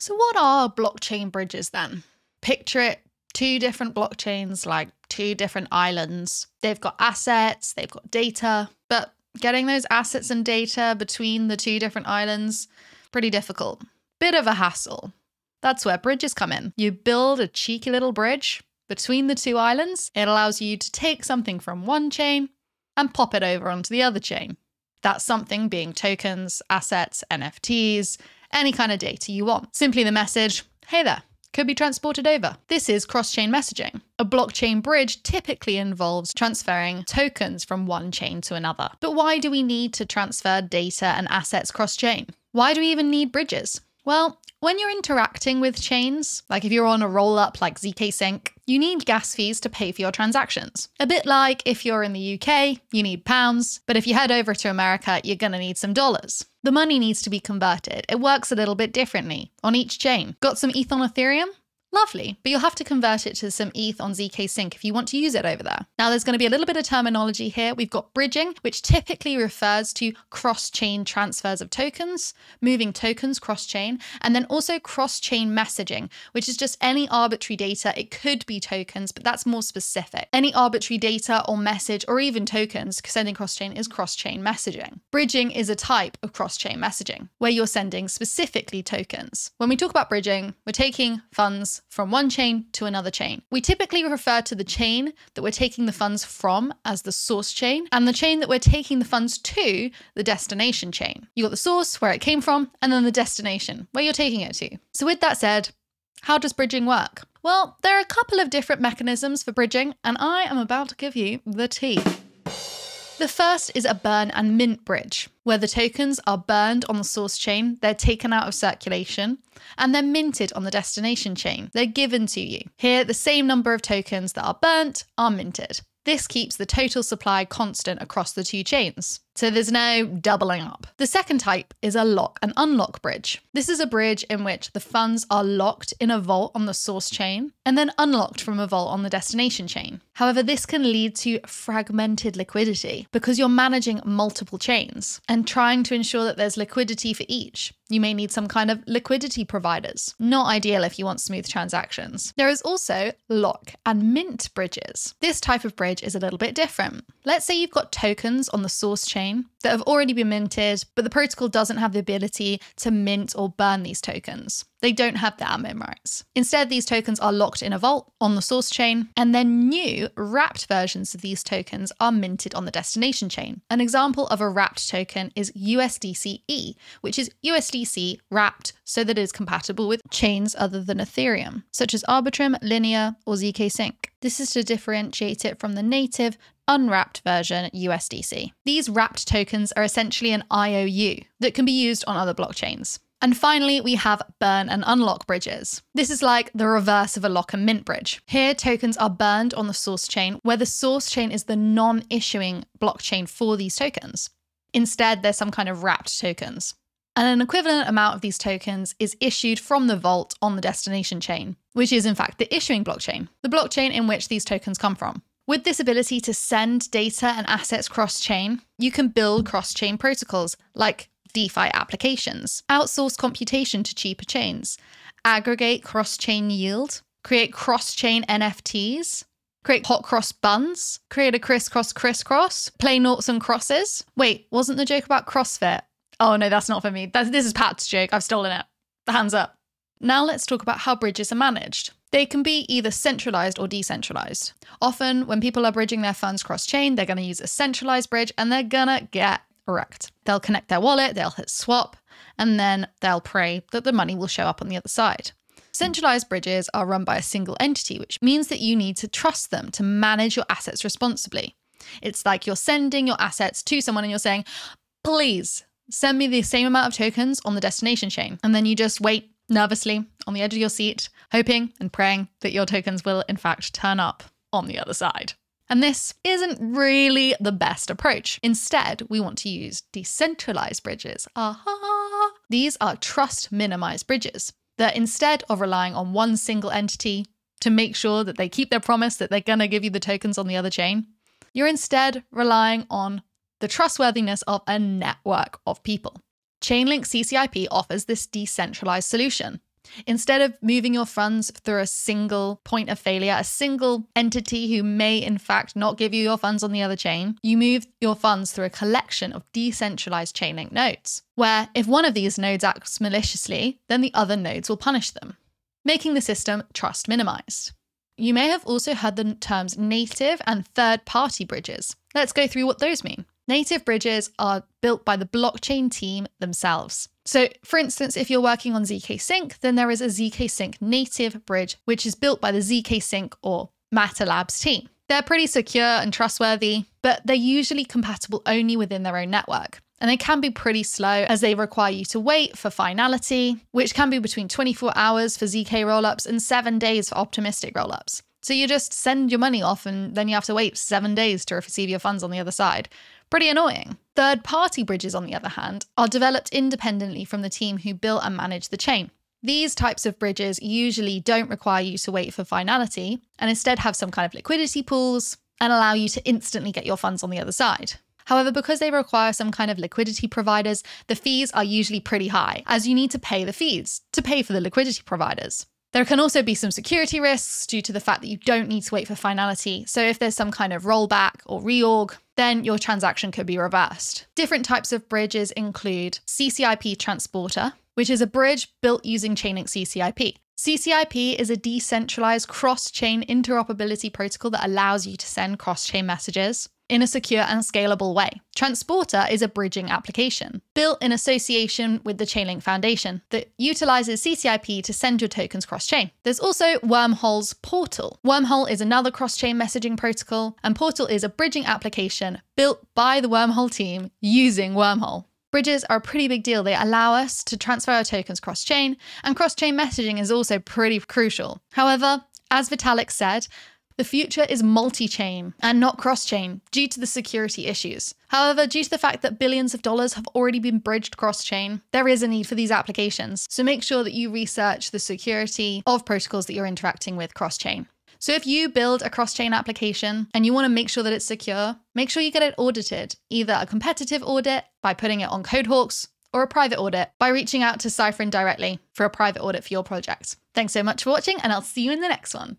So, what are blockchain bridges then? Picture it two different blockchains, like two different islands. They've got assets, they've got data, but getting those assets and data between the two different islands, pretty difficult. Bit of a hassle. That's where bridges come in. You build a cheeky little bridge between the two islands. It allows you to take something from one chain and pop it over onto the other chain. That's something being tokens, assets, NFTs, any kind of data you want. Simply the message, hey there, could be transported over. This is cross chain messaging. A blockchain bridge typically involves transferring tokens from one chain to another. But why do we need to transfer data and assets cross chain? Why do we even need bridges? Well, when you're interacting with chains, like if you're on a roll up like ZK Sync, you need gas fees to pay for your transactions. A bit like if you're in the UK, you need pounds, but if you head over to America, you're going to need some dollars. The money needs to be converted. It works a little bit differently on each chain. Got some ETH on Ethereum? Lovely, but you'll have to convert it to some ETH on ZK Sync if you want to use it over there. Now, there's going to be a little bit of terminology here. We've got bridging, which typically refers to cross chain transfers of tokens, moving tokens cross chain, and then also cross chain messaging, which is just any arbitrary data. It could be tokens, but that's more specific. Any arbitrary data or message or even tokens sending cross chain is cross chain messaging. Bridging is a type of cross chain messaging where you're sending specifically tokens. When we talk about bridging, we're taking funds from one chain to another chain. We typically refer to the chain that we're taking the funds from as the source chain, and the chain that we're taking the funds to, the destination chain. You got the source, where it came from, and then the destination, where you're taking it to. So, with that said, how does bridging work? Well, there are a couple of different mechanisms for bridging, and I am about to give you the tea. The first is a burn and mint bridge, where the tokens are burned on the source chain, they're taken out of circulation, and they're minted on the destination chain. They're given to you. Here, the same number of tokens that are burnt are minted. This keeps the total supply constant across the two chains. So there's no doubling up. The second type is a lock and unlock bridge. This is a bridge in which the funds are locked in a vault on the source chain and then unlocked from a vault on the destination chain. However, this can lead to fragmented liquidity because you're managing multiple chains and trying to ensure that there's liquidity for each. You may need some kind of liquidity providers. Not ideal if you want smooth transactions. There is also lock and mint bridges. This type of bridge is a little bit different. Let's say you've got tokens on the source chain chain that have already been minted, but the protocol doesn't have the ability to mint or burn these tokens. They don't have the admin rights. Instead, these tokens are locked in a vault on the source chain, and then new wrapped versions of these tokens are minted on the destination chain. An example of a wrapped token is USDCE, which is USDC wrapped so that it is compatible with chains other than Ethereum, such as Arbitrum, Linea, or ZK Sync. This is to differentiate it from the native unwrapped version USDC. These wrapped tokens are essentially an IOU that can be used on other blockchains. And finally, we have burn and unlock bridges. This is like the reverse of a lock and mint bridge. Here, tokens are burned on the source chain, where the source chain is the non issuing blockchain for these tokens. Instead, there's some kind of wrapped tokens. And an equivalent amount of these tokens is issued from the vault on the destination chain, which is in fact the issuing blockchain, the blockchain in which these tokens come from. With this ability to send data and assets cross chain, you can build cross chain protocols like DeFi applications, outsource computation to cheaper chains, aggregate cross chain yield, create cross chain NFTs, create hot cross buns, create a crisscross crisscross, play noughts and crosses. Wait, wasn't the joke about CrossFit? Oh no, that's not for me. That's, this is Pat's joke. I've stolen it. Hands up. Now let's talk about how bridges are managed. They can be either centralized or decentralized. Often, when people are bridging their funds cross chain, they're going to use a centralized bridge and they're going to get wrecked. They'll connect their wallet, they'll hit swap, and then they'll pray that the money will show up on the other side. Centralized bridges are run by a single entity, which means that you need to trust them to manage your assets responsibly. It's like you're sending your assets to someone and you're saying, please send me the same amount of tokens on the destination chain. And then you just wait nervously on the edge of your seat, hoping and praying that your tokens will, in fact, turn up on the other side. And this isn't really the best approach. Instead, we want to use decentralized bridges. Aha! These are trust minimized bridges that instead of relying on one single entity to make sure that they keep their promise that they're going to give you the tokens on the other chain, you're instead relying on the trustworthiness of a network of people. Chainlink CCIP offers this decentralized solution. Instead of moving your funds through a single point of failure, a single entity who may in fact not give you your funds on the other chain, you move your funds through a collection of decentralized Chainlink nodes, where if one of these nodes acts maliciously, then the other nodes will punish them, making the system trust minimized. You may have also heard the terms native and third party bridges. Let's go through what those mean. Native bridges are built by the blockchain team themselves. So, for instance, if you're working on ZK Sync, then there is a ZK Sync native bridge, which is built by the ZK Sync or Matter Labs team. They're pretty secure and trustworthy, but they're usually compatible only within their own network. And they can be pretty slow as they require you to wait for finality, which can be between 24 hours for ZK rollups and seven days for optimistic rollups. So you just send your money off and then you have to wait seven days to receive your funds on the other side. Pretty annoying. Third party bridges, on the other hand, are developed independently from the team who built and manage the chain. These types of bridges usually don't require you to wait for finality and instead have some kind of liquidity pools and allow you to instantly get your funds on the other side. However, because they require some kind of liquidity providers, the fees are usually pretty high, as you need to pay the fees to pay for the liquidity providers. There can also be some security risks due to the fact that you don't need to wait for finality. So, if there's some kind of rollback or reorg, then your transaction could be reversed. Different types of bridges include CCIP Transporter, which is a bridge built using Chainlink CCIP. CCIP is a decentralized cross chain interoperability protocol that allows you to send cross chain messages in a secure and scalable way. Transporter is a bridging application built in association with the Chainlink Foundation that utilizes CCIP to send your tokens cross chain. There's also Wormhole's Portal. Wormhole is another cross chain messaging protocol, and Portal is a bridging application built by the Wormhole team using Wormhole. Bridges are a pretty big deal. They allow us to transfer our tokens cross chain, and cross chain messaging is also pretty crucial. However, as Vitalik said, the future is multi chain and not cross chain due to the security issues. However, due to the fact that billions of dollars have already been bridged cross chain, there is a need for these applications. So make sure that you research the security of protocols that you're interacting with cross chain. So if you build a cross chain application and you want to make sure that it's secure, make sure you get it audited, either a competitive audit by putting it on Codehawks or a private audit by reaching out to Cyfrin directly for a private audit for your project. Thanks so much for watching, and I'll see you in the next one.